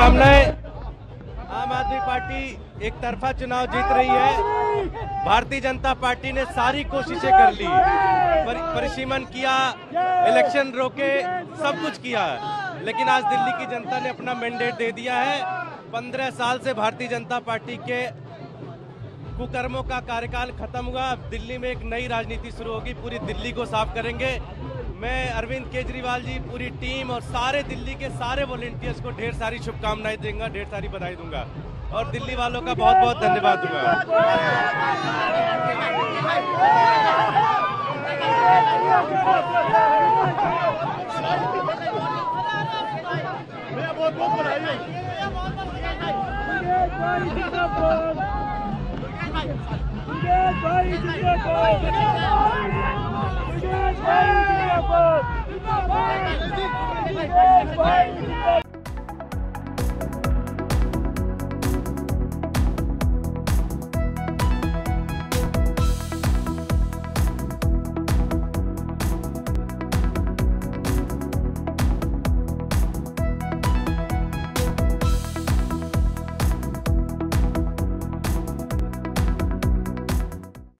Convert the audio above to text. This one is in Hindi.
शुभकामनाएँ आम आदमी पार्टी एक तरफा चुनाव जीत रही है। भारतीय जनता पार्टी ने सारी कोशिशें कर ली। पर, परिसीमन किया इलेक्शन रोके सब कुछ किया। लेकिन आज दिल्ली की जनता ने अपना मैंडेट दे दिया है। पंद्रह साल से भारतीय जनता पार्टी के कुकर्मों का कार्यकाल खत्म हुआ। दिल्ली में एक नई राजनीति शुरू होगी। पूरी दिल्ली को साफ़ करेंगे। मैं अरविंद केजरीवाल जी, पूरी टीम और सारे दिल्ली के सारे वॉलेंटियर्स को ढेर सारी शुभकामनाएँ दूँगा, ढेर सारी बधाई दूँगा। और दिल्ली वालों का बहुत बहुत धन्यवाद दूँगा। Bye.